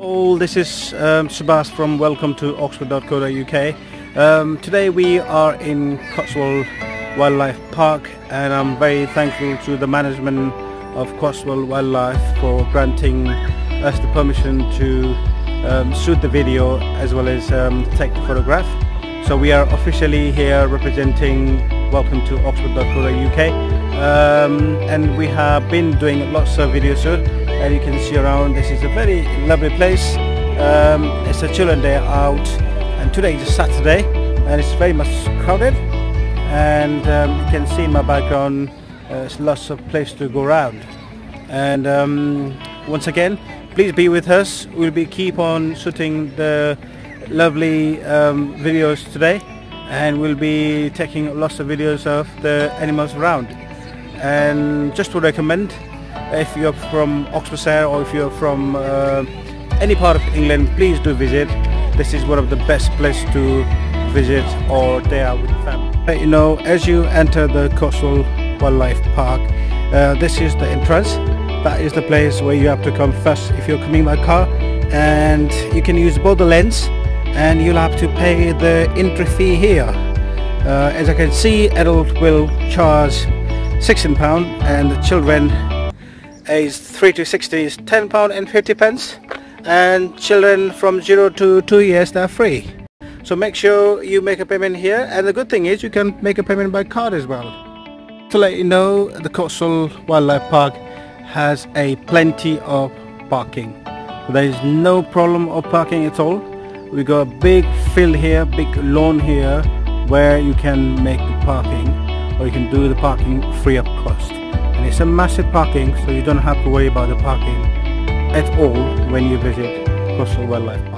all, this is um, Subhas from welcome to oxford.co.uk. Um, today we are in Cotswold Wildlife Park and I'm very thankful to the management of Cotswold Wildlife for granting us the permission to um, shoot the video as well as um, take the photograph. So we are officially here representing welcome to oxford.co.uk um, and we have been doing lots of video videos and you can see around this is a very lovely place. Um, it's a children day out. And today is Saturday and it's very much crowded. And um, you can see in my background uh, there's lots of place to go around. And um, once again please be with us. We'll be keep on shooting the lovely um, videos today. And we'll be taking lots of videos of the animals around. And just to recommend if you're from Oxfordshire or if you're from uh, any part of England please do visit. This is one of the best places to visit or day out with the family. You know as you enter the Cotswold Wildlife Park uh, this is the entrance. That is the place where you have to come first if you're coming by car. And you can use both the lanes and you'll have to pay the entry fee here. Uh, as I can see adult will charge 16 pound and the children age 3 to 60 is 10 pound and 50 pence. And children from 0 to 2 years they're free. So make sure you make a payment here. And the good thing is you can make a payment by card as well. To let you know the Cotswold Wildlife Park has a plenty of parking. There is no problem of parking at all. We got a big field here big lawn here where you can make the parking or you can do the parking free of cost it's a massive parking so you don't have to worry about the parking at all when you visit Cotswold Wildlife Park